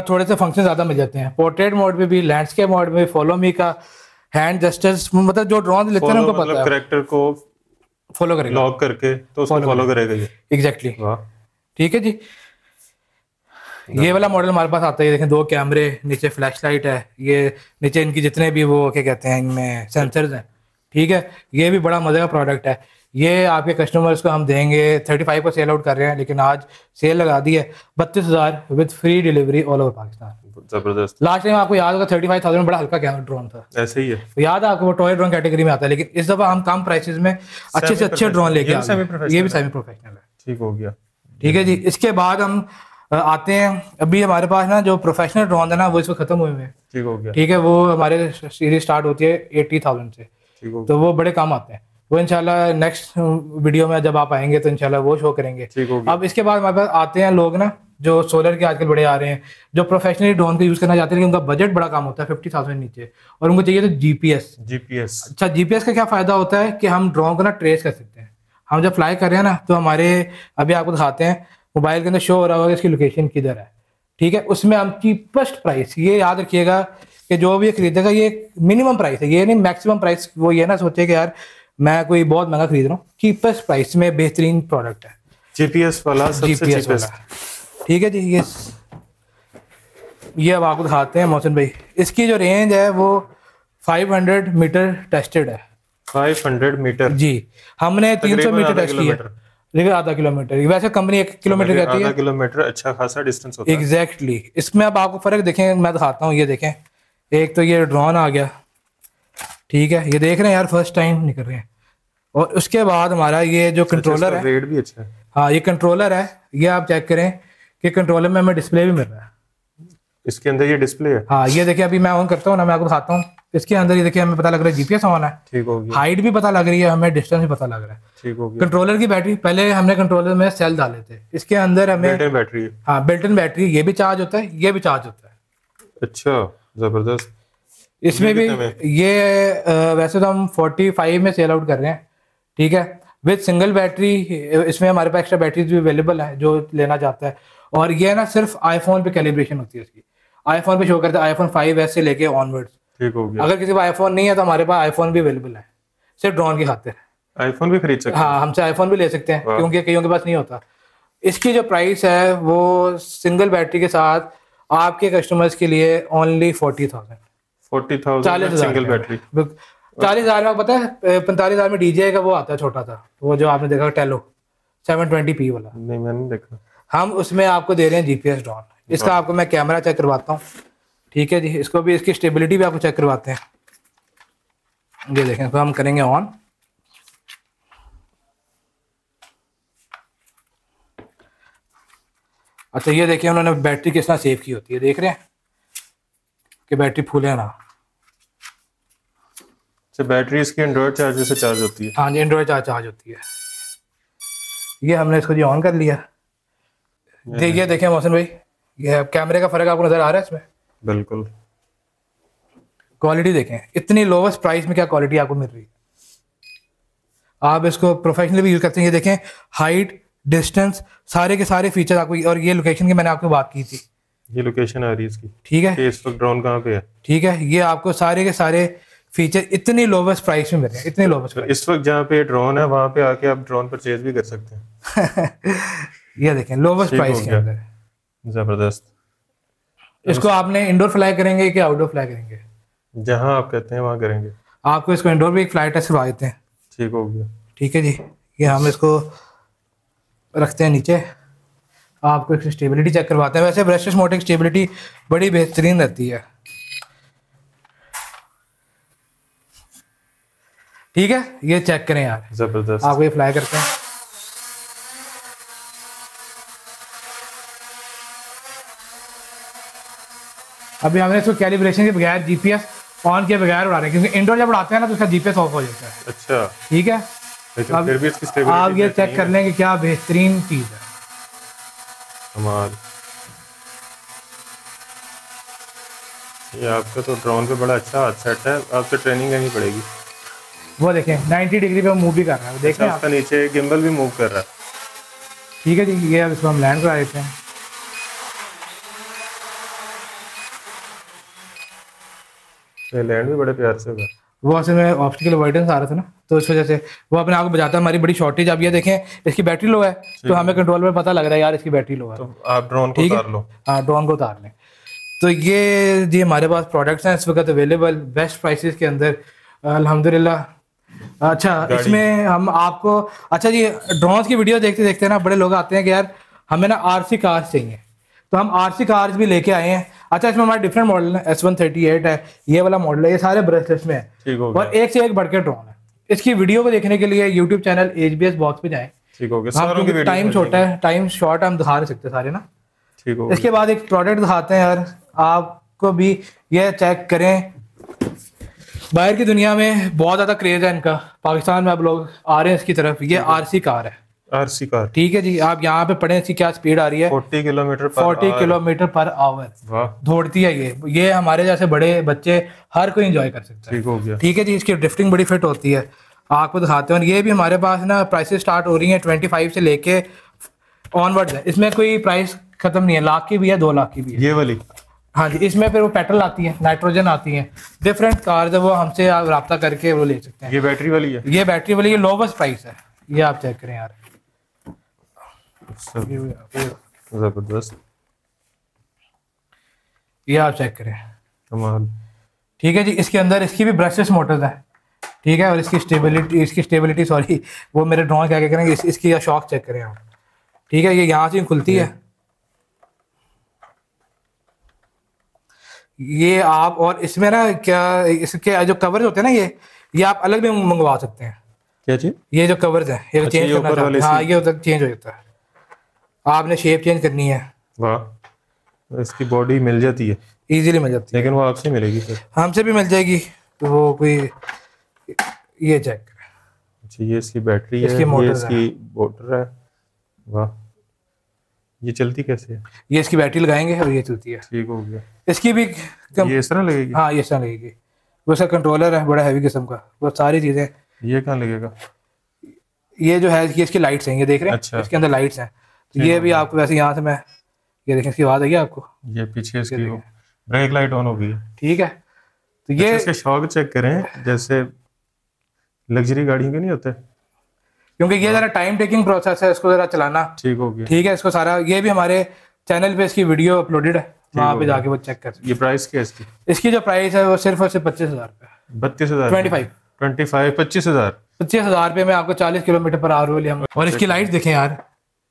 थोड़े से फ़ंक्शन ज़्यादा मिल जाते हैं। पोर्ट्रेट मोड में भी लैंडस्केप मोड में फॉलो मी का हैंड जस्टिस मतलब जो ड्रोन लेते हैं उनको मतलब पता है। करेक्टर को फॉलो करेगा। लॉक करके तो उसको फॉलो करेगा। ये। एग्जैक्टली ठीक है जी। ये वाला मॉडल हमारे पास आता है देखें दो कैमरे नीचे फ्लैश लाइट है ये नीचे इनकी जितने भी वो क्या कहते हैं इनमें सेंसर्स हैं ठीक है? ये भी बड़ा मज़े का प्रोडक्ट है। ये आपके कस्टमर्स को हम देंगे थर्टी फाइव को सेल आउट कर रहे हैं लेकिन आज सेल लगा दी है बत्तीस हज़ार with free delivery all over Pakistan ज़बरदस्त। लास्ट टाइम आपको याद होगा थर्टी फाइव थाउज़ेंड बड़ा हल्का क्या ड्रोन था। ऐसे ही है। याद है आपको वो टॉय ड्रोन कैटेगरी में आता है लेकिन इस दफ़ा हम कम प्राइसेस में अच्छे से अच्छे ड्रोन लेके ये भी सेमी प्रोफेशनल है। ठीक हो गया। ठीक है जी इसके बाद हम आते हैं। अभी हमारे पास ना जो प्रोफेशनल ड्रोन है ना वो इस वक्त खत्म हुए हुए हैं। ठीक हो गया। ठीक है वो हमारे सीरीज़ स्टार्ट होती है एट्टी थाउज़ेंड से। तो वो बड़े काम आते हैं। वो इनशाला नेक्स्ट वीडियो में जब आप आएँगे तो इनशाला वो शो करेंगे। अब इसके बाद हमारे पास आते हैं लोग ना जो सोलर के आजकल बड़े आ रहे हैं जो प्रोफेशनली ड्रोन का यूज़ करना चाहते हैं लेकिन उनका बजट बड़ा कम होता है फिफ्टी थाउज़ेंड नीचे। और उनको चाहिए तो जीपीएस जीपीएस अच्छा जीपीएस का क्या फ़ायदा होता है कि हम ड्रोन को ना ट्रेस कर सकते हैं। हम जब फ्लाई कर रहे हैं ना तो हमारे अभी आपको दिखाते हैं मोबाइल के अंदर शो हो रहा होगा इसकी लोकेशन किधर है। ठीक है? उसमें हम चीपेस्ट प्राइस ये याद रखिएगा कि जो भी खरीदेगा ये मिनिमम प्राइस है। ये नहीं मैक्सिमम प्राइस वो ये ना सोचे कि यार मैं कोई बहुत महँगा खरीद रहा हूँ चीपेस्ट प्राइस में बेहतरीन प्रोडक्ट है। जीपीएस वाला जीपीएस वाला। ठीक है जी ये ये अब आपको दिखाते हैं मोहसिन भाई। इसकी जो रेंज है वो 500 मीटर टेस्टेड है। 500 मीटर जी हमने 300 मीटर टेस्ट किया लेकिन आधा किलोमीटर। वैसे कंपनी एक किलोमीटर कहती है। किलोमीटर अच्छा खासा डिस्टेंस होता है। एग्जैक्टली इसमें अब आपको फ़र्क देखें मैं दिखाता हूँ ये देखें। एक तो ये ड्रोन आ गया। ठीक है ये देख रहे हैं यार फ़र्स्ट टाइम निकल रहे हैं। और उसके बाद हमारा ये जो कंट्रोलर अच्छा, है। रेट भी अच्छा है। हाँ ये कंट्रोलर है। ये आप चेक करें कि कंट्रोलर में हमें डिस्प्ले भी मिल रहा है। इसके अंदर ये डिस्प्ले है। हाँ ये देखिए अभी मैं ऑन करता हूँ ना मैं आपको दिखाता हूँ। इसके अंदर ये देखिए हमें पता लग रहा है जीपीएस ऑन है। ठीक हो गया। हाइट भी पता लग रही है हमें डिस्टेंस भी पता लग रहा है। ठीक हो गया। कंट्रोलर की बैटरी पहले हमने कंट्रोलर में सेल डाले थे। इसके अंदर हमें बैटरी हाँ बिल्टन बैटरी ये भी चार्ज होता है ये भी चार्ज होता है। अच्छा ज़बरदस्त। इसमें भी ये वैसे तो हम 45 में सेल आउट कर रहे हैं ठीक है? विद सिंगल बैटरी इसमें हमारे पास एक्स्ट्रा बैटरीज भी अवेलेबल है जो लेना चाहता है। और ये ना सिर्फ़ आईफोन पे कैलिब्रेशन होती है इसकी। आईफोन पे शो करता है आईफोन फाइव एस से लेके ऑनवर्ड्स ठीक हो गया। अगर किसी को आईफोन नहीं है तो हमारे पास आईफोन भी अवेलेबल है सिर्फ़ ड्रोन की खातिर। आईफोन भी खरीद सकते हैं। हाँ हमसे आईफोन भी ले सकते हैं क्योंकि कईयों के पास नहीं होता। इसकी जो प्राइस है वो सिंगल बैटरी के साथ आपके कस्टमर्स के लिए only forty thousand forty thousand चालीस सिंगल बैटरी चालीस हज़ार में पता है पैंतालीस हज़ार में डीजे का वो आता है छोटा सा। वो जो आपने देखा टेलो सेवन ट्वेंटी पी वाला। नहीं मैंने देखा। हम उसमें आपको दे रहे हैं जीपीएस ड्रोन इसका आपको मैं कैमरा चेक करवाता हूँ। ठीक है जी इसको भी इसकी स्टेबिलिटी भी आपको चेक करवाते हैं। ये देखें तो हम करेंगे ऑन अच्छा ये देखिए उन्होंने बैटरी किस तरह सेव की होती है देख रहे हैं? कि बैटरी फूले ना? अच्छा बैटरी इसकी एंड्रॉयड चार्जर से चार्ज होती है। हाँ जी एंड्रॉयड चार्ज चार्ज होती है। ये हमने इसको जी ऑन कर लिया। देखिए देखिए मोहसिन भाई ये कैमरे का फ़र्क आपको नज़र आ रहा है इसमें? बिल्कुल। क्वालिटी देखें इतनी लोवेस्ट प्राइस में क्या क्वालिटी आपको मिल रही है? आप इसको प्रोफेशनली भी यूज़ करते हैं ये देखें हाइट डिस्टेंस सारे के सारे फीचर आपको और ये लोकेशन की मैंने आपको बात की थी। ये लोकेशन आ रही है इसकी। ठीक है? इस वक्त ड्रोन कहाँ पे है? ठीक है ये आपको सारे के सारे फीचर इतनी लोवेस्ट प्राइस में मिल रहे हैं इतने लोवेस्ट इस वक्त जहाँ पे ड्रोन है वहाँ पे आके आप ड्रोन परचेज भी कर सकते हैं। ये देखें लोवेस्ट प्राइस के अंदर। ज़बरदस्त। इसको आपने इंडोर फ्लाई करेंगे कि आउटडोर फ्लाई करेंगे? जहाँ आप कहते हैं वहाँ करेंगे। आपको इसको इंडोर भी एक फ्लाई टेस्ट करवा देते हैं। ठीक हो गया। ठीक है जी। ये हम इसको रखते हैं नीचे। आपको इसकी स्टेबिलिटी चेक करवाते हैं। वैसे ब्रशेस मोटिंग स्टेबिलिटी बड़ी बेहतरीन रहती है। ठीक है? ये चेक करें यार। ज़बरदस्त। आपको ये फ्लाई करते हैं। अभी हमने इसको कैलिब्रेशन के बगैर जीपीएस ऑन के बगैर उड़ा रहे हैं क्योंकि इंडोर जब उड़ाते हैं ना तो उसका जीपीएस ऑफ़ हो जाता है। अच्छा। ठीक है? अब फिर भी इसकी आप ये चेक कर लें कि क्या बेहतरीन चीज़ है। कमाल। ये आपका तो ड्रोन पे बड़ा अच्छा हाथ सेट है आपसे ट्रेनिंग लेनी पड़ेगी। वो देखें 90 डिग्री पे मूव भी कर रहा है। देखें अच्छा, उसका नीचे गिम्बल भी मूव कर रहा है। ठीक है जी ये अब इसको हम लैंड करा देते हैं। लैंड भी बड़े प्यार से होगा वो असल में ऑप्टिकल अवॉइडेंस आ रहा था ना तो इस वजह से वो अपने आप को बचाता है। हमारी बड़ी शॉर्टेज अब ये देखें इसकी बैटरी लो है तो हमें कंट्रोल में पता लग रहा है यार इसकी बैटरी लो है। तो आप ड्रोन को ठीक है? उतार लो। हाँ ड्रोन को उतार लें। तो ये जी हमारे पास प्रोडक्ट्स हैं इस वक्त अवेलेबल बेस्ट प्राइसेस के अंदर। अल्हम्दुलिल्लाह। अच्छा इसमें हम आपको अच्छा जी ड्रोन्स की वीडियो देखते देखते ना बड़े लोग आते हैं कि यार हमें ना आरसी कार्स चाहिए। तो हम आरसी कार्स भी लेके आए हैं। अच्छा इसमें हमारे डिफरेंट मॉडल है एस वन थर्टी एट है ये वाला मॉडल है ये सारे ब्रेसलेट्स में है। और एक से एक बढ़ के ड्रोन है। इसकी वीडियो को देखने के लिए YouTube channel H B S box पे जाए। ठीक हो गया। टाइम छोटा है टाइम शॉर्ट है हम दिखा नहीं सकते सारे ना। ठीक हो इसके बाद एक प्रोडक्ट दिखाते हैं यार आपको भी ये चेक करें। बाहर की दुनिया में बहुत ज़्यादा क्रेज है इनका। पाकिस्तान में अब लोग आ रहे हैं इसकी तरफ़। ये आरसी कार है। आरसी कार ठीक है जी आप यहाँ पे पढ़ें इसकी क्या स्पीड आ रही है। 40 किलोमीटर 40 किलोमीटर पर आवर दौड़ती है ये। ये हमारे जैसे बड़े बच्चे हर कोई एंजॉय कर सकता है। ठीक हो गया। ठीक है जी इसकी ड्रिफ्टिंग बड़ी फिट होती है। आपको दिखाते हैं। और ये भी हमारे पास ना प्राइसेस स्टार्ट हो रही हैं ट्वेंटी फाइव से लेके ऑनवर्ड है। इसमें कोई प्राइस खत्म नहीं है। लाख की भी है दो लाख की भी है। ये वाली? हाँ जी इसमें फिर वो पेट्रोल आती है नाइट्रोजन आती है। डिफरेंट कार वो हमसे आप रब्ता करके वो ले सकते हैं। ये बैटरी वाली है? ये बैटरी वाली ये लोवेस्ट प्राइस है। ये आप चेक करें यार। सब ज़बरदस्त। ये आप चेक करें। कमाल। ठीक है जी इसके अंदर इसकी भी ब्रशेस मोटर्स हैं। ठीक है और इसकी स्टेबिलिटी इसकी स्टेबिलिटी सॉरी वो मेरे ड्रोन क्या क्या करेंगे इस, इसकी शॉक चेक करें आप। ठीक है ये यहाँ से खुलती है। ये आप और इसमें ना क्या इसके जो कवर्स होते हैं ना ये ये आप अलग भी मंगवा सकते हैं। क्या चीज़? ये जो कवर्स है ये अच्छा, चेंज ये करना हैं। हाँ ये चेंज हो जाता है। आपने शेप चेंज करनी है। वाह इसकी बॉडी मिल जाती है। इजीली मिल जाती है। लेकिन वो आपसे मिलेगी है हमसे भी मिल जाएगी तो वो कोई ये चेक अच्छा ये इसकी बैटरी है इसकी ये मोटर इसकी मोटर है। वाह। ये चलती कैसे है? ये इसकी बैटरी लगाएँगे और ये चलती है। ठीक हो गया। इसकी भी कम, ये इस तरह लगेगी? हाँ ये इस तरह लगेगी। वो इसका कंट्रोलर है बड़ा हैवी किस्म का। वो सारी चीज़ें ये कहाँ लगेगा? ये जो है इसकी लाइट्स हैं ये देख रहे हैं? अच्छा। इसके अंदर लाइट्स हैं। ये भी आपको वैसे यहाँ से मैं ये देखें इसकी आवाज़ आई है आपको? ये पीछे इसकी हो ब्रेक लाइट ऑन हो गई। है ठीक है। तो अच्छा, ये इसके शौक चेक करें जैसे लग्जरी गाड़ियों के नहीं होते? क्योंकि ये जरा टाइम टेकिंग प्रोसेस है इसको जरा चलाना। ठीक हो गया। ठीक है इसको सारा ये भी हमारे चैनल पे इसकी वीडियो अपलोडेड है वहाँ पे जाके वो चेक कर ये प्राइस क्या है इसकी? इसकी जो प्राइस है वो सिर्फ़ और सिर्फ़ पच्चीस हज़ार रुपये बत्तीस हज़ार? ट्वेंटी फाइव ट्वेंटी फाइव पच्चीस हज़ार? पच्चीस हज़ार रुपये में आपको चालीस किलोमीटर पर आवर वाली हम और इसकी लाइट देखें यार।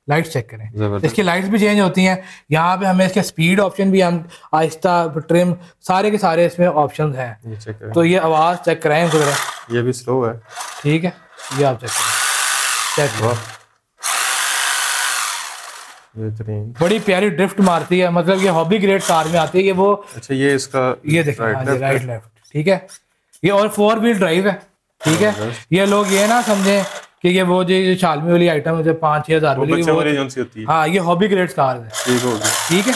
लाइट चेक करें। इसकी लाइट्स भी चेंज होती हैं। यहाँ पे हमें इसके स्पीड ऑप्शन भी हम आहिस्ता ट्रिम सारे के सारे इसमें ऑप्शन हैं। तो ये आवाज़ चेक कराएँ इनको जरा ये भी स्लो है। ठीक है ये आप चेक करें। चेक करें। बड़ी प्यारी ड्रिफ्ट मारती है मतलब ये हॉबी ग्रेड कार में आती है ये वो अच्छा ये इसका ये देखें हाँ राइट लेफ़्ट ठीक है। ये और फोर व्हील ड्राइव है ठीक है। ये लोग ये ना समझें कि ये वो जो शालमी वाली आइटम है जो पाँच छह हज़ार वाली है। ये हॉबी ग्रेड कार है। ठीक हो गया। ठीक है?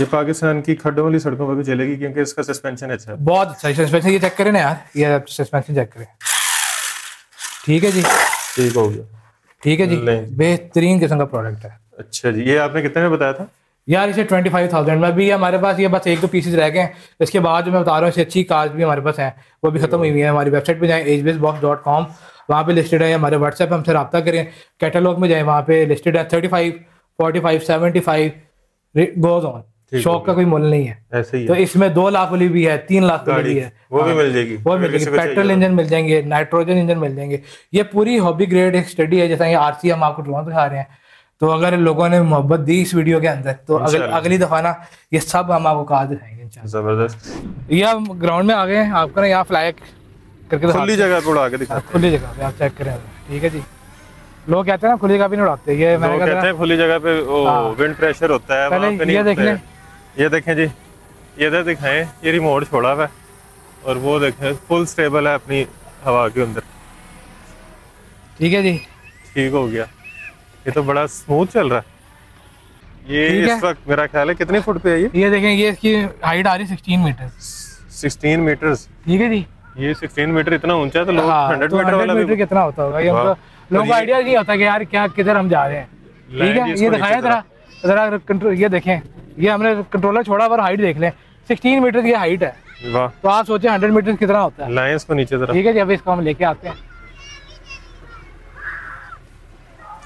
ये पाकिस्तान की खड्डों वाली सड़कों पर भी चलेगी क्योंकि इसका सस्पेंशन अच्छा है। बहुत अच्छा सस्पेंशन ये चेक करें ना यार। ये सस्पेंशन चेक करें। ठीक है जी। ठीक हो गया। ठीक है जी। बेहतरीन किस्म का प्रोडक्ट है। अच्छा जी। ये आपने कितने में बताया था? यार इसे ट्वेंटी फाइव थाउज़ेंड में। भी हमारे पास ये बस एक दो पीसेज रह गए हैं। इसके बाद जो मैं बता रहा हूँ इससे अच्छी कार्स भी हमारे पास हैं। वो भी खत्म हुई हुई है। हमारी वेबसाइट पे जाएँ एस बॉक्स डॉट कॉम वहाँ पे लिस्टेड है हमारे व्हाट्सएप हमसे रब्ता करें। कैटलॉग में जाए वहाँ पे लिस्टेड है thirty five forty five seventy five goes on शौक का कोई मोल नहीं है। ऐसे ही तो है। इसमें दो लाख वाली भी है तीन लाख वाली भी है। वो भी मिल जाएगी। वो मिल जाएगी पेट्रोल इंजन मिल जाएँगे नाइट्रोजन इंजन मिल जाएँगे। ये पूरी हॉबी ग्रेड एक स्टडी है जैसा ये आरसी हम आपको ड्रोन दिखा रहे हैं। तो अगर लोगों ने मोहब्बत दी इस वीडियो के अंदर तो अगल, अगली दफ़ा ना ये सब हम आपको कहा दिखाएँगे ज़बरदस्त। ये हम ग्राउंड में आ गए हैं आपको ना यहाँ फ्लाई करके खुली जगह पर उड़ा के दिखा खुली जगह पे आप चेक करें ठीक है जी। लोग कहते हैं ना खुली जगह भी नहीं उड़ाते। ये मैंने कहा कहते हैं खुली जगह पे वो हाँ। विंड प्रेशर होता है वहाँ पे नहीं ये देख। लें। ये देखें जी। ये इधर दिखाएँ ये रिमोट छोड़ा हुआ है। और वो देखें फुल स्टेबल है अपनी हवा के अंदर। ठीक है जी। ठीक हो गया। ये तो बड़ा स्मूथ चल रहा है। ये इस वक्त मेरा ख्याल है कितने फुट पे है ये? ये देखें ये इसकी हाइट आ रही है सिक्सटीन मीटर 16 मीटर्स ठीक है जी। ये 16 मीटर इतना ऊँचा है तो लोग हाँ, 100 तो मीटर वाला मीटर कितना होता होगा? ये हमको लोगों को आइडिया नहीं होता कि यार क्या किधर हम जा रहे हैं। ठीक है? ये दिखाया जरा जरा कंट्रोल ये देखें। ये हमने कंट्रोलर छोड़ा पर हाइट देख लें। 16 मीटर की हाइट है। वाह। तो आप सोचें 100 मीटर कितना होता है। लाइन इसको नीचे जरा। ठीक है जी अभी इसको हम लेके आते हैं।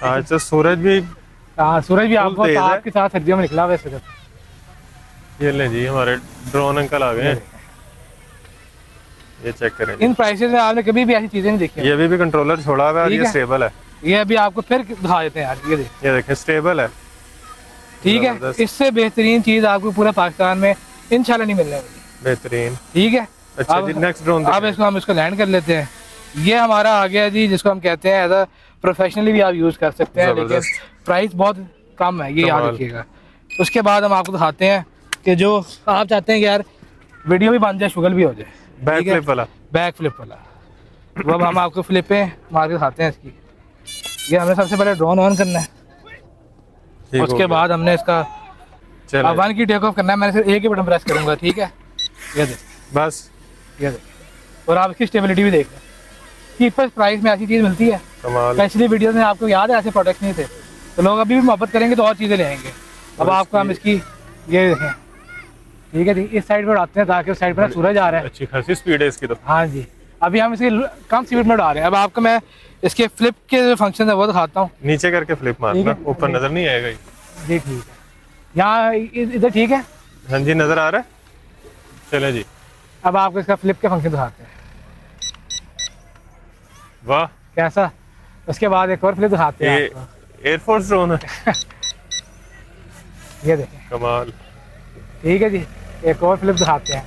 आज तो सूरज भी हाँ सूरज भी आपको आपके साथ सर्दियों में निकला हुआ है ये ले जी हमारे ड्रोन अंकल आ गए हैं। ये चेक करें इन प्राइसेस में आपने कभी भी ऐसी चीज़ें नहीं देखी ये अभी भी कंट्रोलर छोड़ा हुआ है और ये स्टेबल है। ये अभी आपको फिर दिखा देते हैं यार ये देख ये देखें स्टेबल है। ठीक है इससे बेहतरीन चीज़ आपको पूरे पाकिस्तान में इंशाल्लाह नहीं मिलने वाली। बेहतरीन। ठीक है? अच्छा जी नेक्स्ट ड्रोन अब इसको हम इसको लैंड कर लेते हैं। ये हमारा आ गया जी जिसको हम कहते हैं एज अ प्रोफेशनली भी आप यूज़ कर सकते हैं लेकिन प्राइस बहुत कम है ये याद रखिएगा। उसके बाद हम आपको दिखाते हैं कि जो आप चाहते हैं कि यार वीडियो भी बन जाए शुगल भी हो जाए। बैक? फ्लिप वाला। बैक फ्लिप वाला। वो अब हम आपको फ्लिपें मार के दिखाते हैं इसकी। ये हमने सबसे पहले ड्रोन ऑन करना है। उसके बाद हमने इसका अब वन की टेक ऑफ़ करना है। मैंने सिर्फ़ एक ही बटन प्रेस करूँगा ठीक है? ये देख। बस। ये देख। और आप इसकी स्टेबिलिटी भी देख लें। चीपेस्ट प्राइस में ऐसी चीज़ मिलती है। पिछली वीडियो में आपको याद है ऐसे प्रोडक्ट्स नहीं थे। तो लोग अभी भी मोहब्बत करेंगे तो और चीज़ें लेंगे अब आपको हम इसकी ये देखें। ठीक है जी इस साइड पे उड़ाते हैं ताकि उस साइड पर सूरज आ रहा है। अच्छी खासी स्पीड है इसकी तो। हाँ जी। अभी हम इसकी कम स्पीड में उड़ा रहे हैं। अब आपको मैं इसके फ्लिप के जो फ़ंक्शन है वो दिखाता हूँ। नीचे करके फ्लिप मारना ऊपर नज़र नहीं आएगा जी ठीक है। यहाँ इधर ठीक है? हाँ जी नज़र आ रहा है? चले जी। अब आपको इसका फ्लिप के फ़ंक्शन दिखाते हैं। वाह। कैसा? उसके बाद एक और फ्लिप दिखाते हैं एयरफोर्स ड्रोन है। ये देखें। कमाल। ठीक है जी। एक और फ्लिप दिखाते हैं।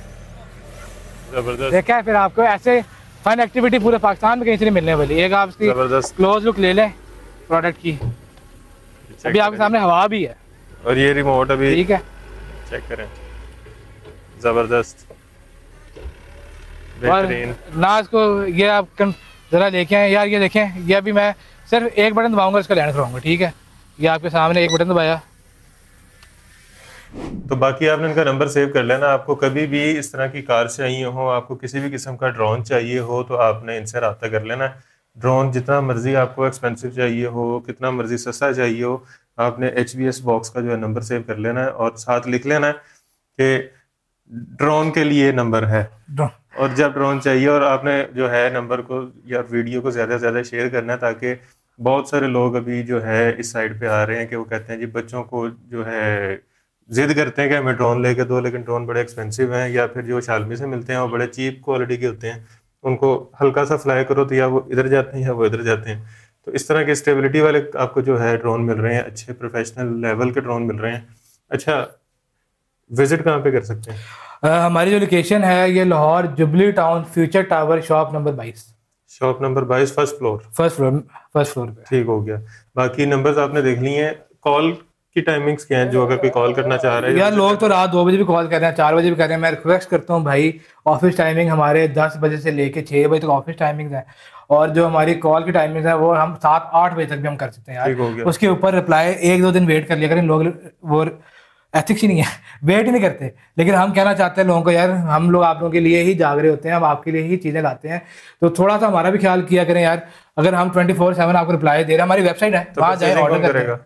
ज़बरदस्त। देखा है फिर आपको ऐसे फन एक्टिविटी पूरे पाकिस्तान में कहीं से नहीं मिलने वाली। एक आप इसकी क्लोज लुक ले लें प्रोडक्ट की। अभी आपके सामने हवा भी है। और ये रिमोट अभी ठीक है। चेक करें। ज़बरदस्त। और ना इसको ये आप जरा लेके आए यार ये देखें। ये अभी मैं सिर्फ़ एक बटन दबाऊँगा इसका लैंड कराऊँगा ठीक है? ये आपके सामने एक बटन दबाया। तो बाकी आपने इनका नंबर सेव कर लेना। आपको कभी भी इस तरह की कार चाहिए हो आपको किसी भी किस्म का ड्रोन चाहिए हो तो आपने इनसे रब्ता कर लेना। ड्रोन जितना मर्ज़ी आपको एक्सपेंसिव चाहिए हो कितना मर्ज़ी सस्ता चाहिए हो आपने एच बॉक्स का जो है नंबर सेव कर लेना है और साथ लिख लेना है कि ड्रोन के लिए नंबर है। और जब ड्रोन चाहिए और आपने जो है नंबर को या वीडियो को ज़्यादा से ज़्यादा शेयर करना है ताकि बहुत सारे लोग अभी जो है इस साइड पे आ रहे हैं कि वो कहते हैं जी बच्चों को जो है जिद करते हैं कि हमें ड्रोन लेके दो लेकिन ड्रोन बड़े एक्सपेंसिव हैं या फिर जो शालमी से मिलते हैं वो बड़े चीप क्वालिटी के होते हैं। उनको हल्का सा फ्लाई करो तो या वो इधर जाते हैं या वो इधर जाते हैं। तो इस तरह के स्टेबिलिटी वाले आपको जो है ड्रोन मिल रहे हैं अच्छे प्रोफेशनल लेवल के ड्रोन मिल रहे हैं। अच्छा विज़िट कहाँ पे कर सकते हैं? अ, हमारी जो लोकेशन है ये Lahore Jubilee Town Future Tower shop number बाईस। शॉप नंबर बाईस first floor first floor first floor पे। ठीक हो गया। बाकी नंबर्स आपने देख लिए हैं। कॉल की टाइमिंग्स क्या हैं? जो अगर कोई कॉल करना चाह रहा है। यार लोग तो रात दो बजे भी कॉल कर रहे हैं चार बजे भी कर रहे हैं। मैं रिक्वेस्ट करता हूँ भाई ऑफ़िस टाइमिंग हमारे दस बजे से लेके छः बजे तक ऑफ़िस टाइमिंग है। और जो हमारी कॉल की टाइमिंग है वो हम सात आठ बजे तक भी हम कर सकते हैं यार। उसके ऊपर रिप्लाई एक दो दिन वेट कर लिया करें। लोग वो एथिक्स ही नहीं है। वेट ही नहीं करते। लेकिन हम कहना चाहते हैं लोगों को यार हम लोग आप लोगों के लिए ही जाग रहे होते हैं हम आपके लिए ही चीज़ें लाते हैं। तो थोड़ा सा हमारा भी ख्याल किया करें यार। अगर हम ट्वेंटी फोर सेवन आपको रिप्लाई दे रहे हैं हमारी वेबसाइट है तो वहाँ जाए ऑर्डर करेगा?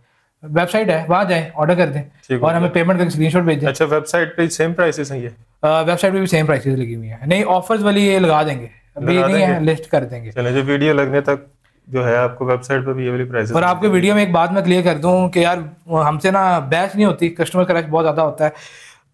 वेबसाइट है वहाँ जाए ऑर्डर कर दें और हमें पेमेंट करके स्क्रीनशॉट भेज दें। अच्छा वेबसाइट पे सेम प्राइसेस हैं ये? वेबसाइट पे भी सेम प्राइसेस लगी हुई है। नहीं ऑफर्स वाली ये लगा देंगे। अभी नहीं है लिस्ट कर देंगे। चले जो वीडियो लगने तक जो है आपको वेबसाइट पे भी ये वाली प्राइसेस और आपके वीडियो में एक बात मैं क्लियर कर दूँ कि यार हमसे ना बहस नहीं होती कस्टमर का रश बहुत ज़्यादा होता है।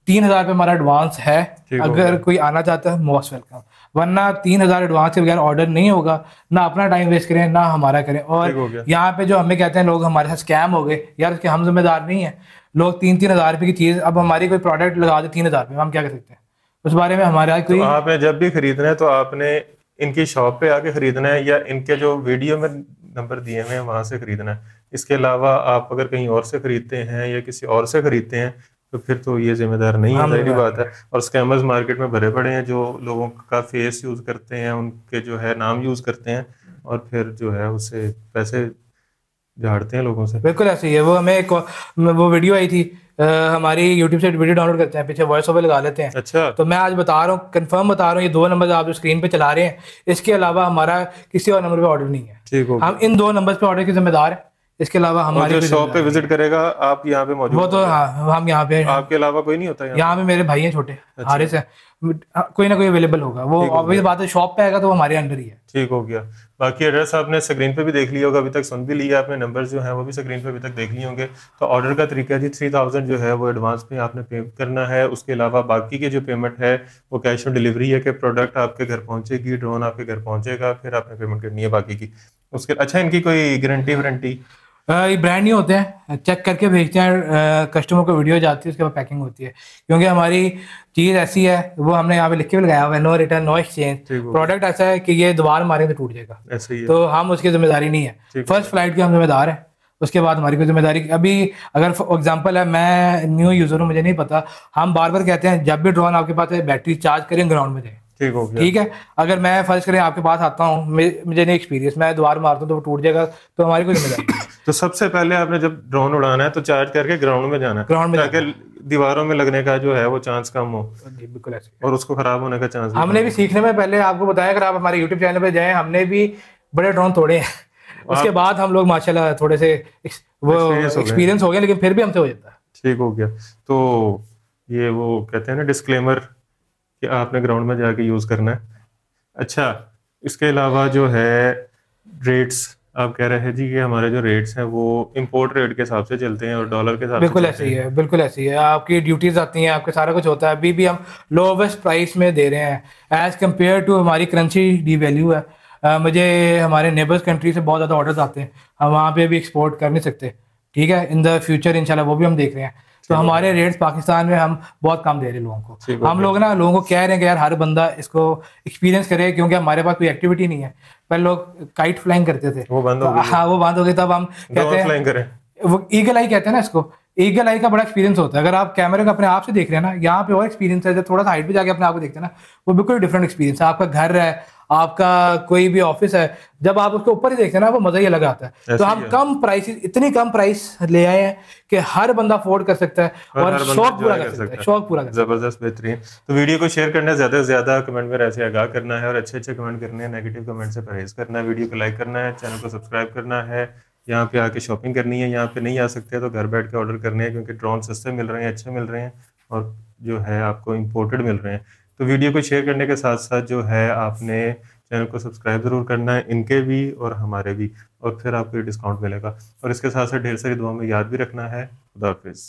तीन हज़ार पे हमारा एडवांस है। अगर कोई आना चाहता है मोस्ट वेलकम वरना तीन हज़ार एडवांस के बगैर ऑर्डर नहीं होगा। ना अपना टाइम वेस्ट करें ना हमारा करें। और यहाँ पे जो हमें कहते हैं लोग हमारे साथ स्कैम हो गए। यार उसके हम जिम्मेदार नहीं है। लोग तीन तीन हज़ार रुपये की चीज़ अब हमारी कोई प्रोडक्ट लगा दे तीन हज़ार रुपये हम क्या कर सकते हैं? उस बारे में हमारा कोई तो आपने जब भी खरीदना है तो आपने इनकी शॉप पे आके खरीदना है या इनके जो वीडियो में नंबर दिए हुए हैं वहाँ से खरीदना है। इसके अलावा आप अगर कहीं और से खरीदते हैं या किसी और से खरीदते हैं तो फिर तो ये जिम्मेदार नहीं है हम ज़ाहिर बात है। और स्कैमर्स मार्केट में भरे पड़े हैं जो लोगों का फेस यूज़ करते हैं उनके जो है नाम यूज़ करते हैं और फिर जो है उससे पैसे झाड़ते हैं लोगों से। बिल्कुल ऐसे ही है। वो हमें एक वो वीडियो आई थी आ, हमारी यूट्यूब से वीडियो डाउनलोड करते हैं पीछे वॉइस ओवर लगा लेते हैं। अच्छा। तो मैं आज बता रहा हूँ कंफर्म बता रहा हूँ ये दो नंबर आप जो स्क्रीन पे चला रहे हैं इसके अलावा हमारा किसी और नंबर पे ऑर्डर नहीं है। ठीक हो हम इन दो नंबर पे ऑर्डर के जिम्मेदार हैं। इसके अलावा हमारे शॉप पे विज़िट करेगा आप यहाँ पे मौजूद वो तो हाँ हम यहाँ पे आपके अलावा कोई नहीं होता यहाँ पे? मेरे भाई हैं छोटे अच्छा। हारिस है कोई ना कोई अवेलेबल होगा। वो ऑब्वियस बात है शॉप पे आएगा तो वो हमारे अंडर ही है। ठीक हो गया। बाकी एड्रेस आपने स्क्रीन पे भी देख लिया होगा अभी तक सुन भी लिया आपने नंबर जो है वो भी स्क्रीन पे अभी तक देख लिए होंगे। तो ऑर्डर का तरीका जी थ्री थाउज़ेंड जो है वो एडवांस में आपने पे करना है। उसके अलावा बाकी के जो पेमेंट है वो कैश ऑन डिलीवरी है कि प्रोडक्ट आपके घर पहुंचेगी ड्रोन आपके घर पहुंचेगा फिर आपने पेमेंट करनी है बाकी की। उसके अच्छा इनकी कोई गारंटी वारंटी ये ब्रांड नहीं होते हैं। चेक करके भेजते हैं कस्टमर को वीडियो जाती है उसके बाद पैकिंग होती है। क्योंकि हमारी चीज़ ऐसी है वो हमने यहाँ पे लिख के भी लगाया हुआ है no return no exchange product ऐसा है कि ये दोबारा मारेंगे तो टूट जाएगा। ऐसे ही है। तो हम उसकी ज़िम्मेदारी नहीं है। फ़र्स्ट फ़्लाइट की हम जिम्मेदार हैं। उसके बाद हमारी कोई ज़िम्मेदारी अभी अगर एग्ज़ाम्पल है मैं न्यू यूज़र हूँ मुझे नहीं पता। हम बार बार कहते हैं जब भी ड्रोन आपके पास है बैटरी चार्ज करें ग्राउंड में जाए। ठीक हो गया। ठीक है? अगर मैं फ़र्ज़ करें आपके पास आता हूँ मुझे नहीं एक्सपीरियंस मैं दोबारा मारता हूँ तो वो टूट जाएगा तो हमारी कोई ज़िम्मेदारी तो सबसे पहले आपने जब ड्रोन उड़ाना है तो चार्ज करके ग्राउंड में जाना है ग्राउंड में ताकि दीवारों में लगने का जो है वो चांस कम हो। बिल्कुल ऐसे। और उसको खराब होने का चांस हमने भी सीखने में पहले आपको बताया अगर आप हमारे यूट्यूब चैनल पर जाए हमने भी बड़े ड्रोन तोड़े हैं। उसके बाद हम लोग माशाल्लाह थोड़े से वो हो। एक्सपीरियंस हो गया लेकिन फिर भी हमसे हो जाता है। ठीक हो गया। तो ये वो कहते हैं ना डिस्क्लेमर कि आपने ग्राउंड में जाके यूज़ करना है। अच्छा इसके अलावा जो है रेट्स आप कह रहे हैं जी कि हमारे जो रेट्स हैं वो इंपोर्ट रेट के हिसाब से चलते हैं और डॉलर के हिसाब से बिल्कुल ऐसे ही। है बिल्कुल ऐसे ही। है आपकी ड्यूटीज़ आती हैं आपके सारा कुछ होता है। अभी भी हम लोवेस्ट प्राइस में दे रहे हैं। एज कंपेयर टू हमारी करेंसी डी वैल्यू है। अ, मुझे हमारे नेबर्स कंट्री से बहुत ज़्यादा ऑर्डर्स आते हैं। हम वहाँ पे भी एक्सपोर्ट कर नहीं सकते। ठीक है? इन द फ्यूचर इंशाल्लाह वो भी हम देख रहे हैं। तो हमारे रेट्स पाकिस्तान में हम बहुत कम दे रहे हैं लोगों को। हम लोग ना लोगों को कह रहे हैं कि यार हर बंदा इसको एक्सपीरियंस करे क्योंकि हमारे पास कोई एक्टिविटी नहीं है। पहले लोग काइट फ्लाइंग करते थे। वो बंद हो गई। हाँ वो बंद हो गई तब हम कहते हैं वो ईगल आई कहते हैं ना इसको। ईगल आई का बड़ा एक्सपीरियंस होता है। अगर आप कैमरे को अपने आप से देख रहे हैं ना यहाँ पे और एक्सपीरियंस है जब थोड़ा सा हाइट पे जाके अपने आप को देखते हैं ना वो बिल्कुल डिफरेंट एक्सपीरियंस है। आपका घर है आपका कोई भी ऑफ़िस है जब आप उसके ऊपर ही देखते हैं ना वो मज़ा ही अलग आता है। तो हम। कम प्राइस इतनी कम प्राइस ले आए हैं कि हर बंदा अफोर्ड कर सकता है और और शौक पूरा कर सकता है। शौक पूरा ज़बरदस्त बेहतरीन। तो वीडियो को शेयर करना है ज़्यादा से ज़्यादा कमेंट में ऐसे आगाह करना है और अच्छे अच्छे कमेंट करने हैं नेगेटिव कमेंट से परहेज करना है। वीडियो को लाइक करना है चैनल को सब्सक्राइब करना है। यहाँ पे आके शॉपिंग करनी है यहाँ पे नहीं आ सकते तो घर बैठ के ऑर्डर करने हैं क्योंकि ड्रोन सस्ते मिल रहे हैं अच्छे मिल रहे हैं और जो है आपको इम्पोर्टेड मिल रहे हैं। तो वीडियो को शेयर करने के साथ साथ जो है आपने चैनल को सब्सक्राइब ज़रूर करना है इनके भी और हमारे भी और फिर आपको ये डिस्काउंट मिलेगा। और इसके साथ साथ ढेर सारी दुआ में याद भी रखना है। खुदा हाफिज़।